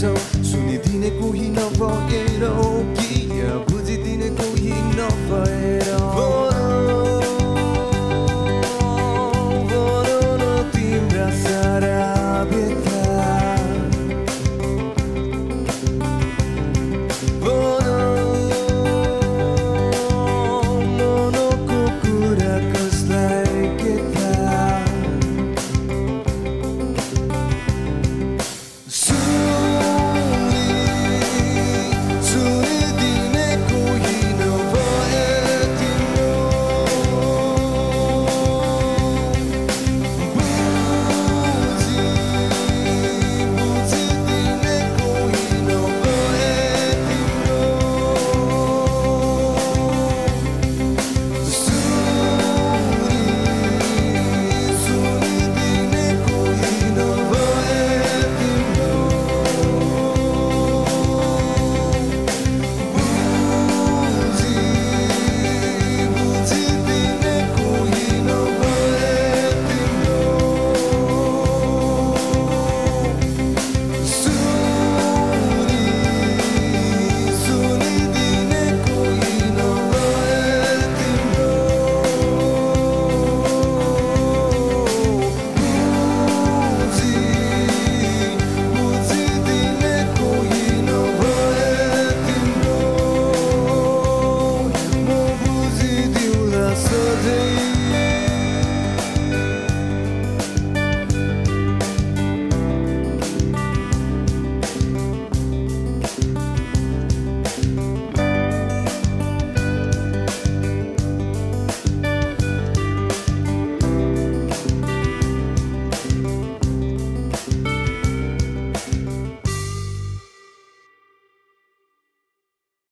छौ सुनिदिने कोही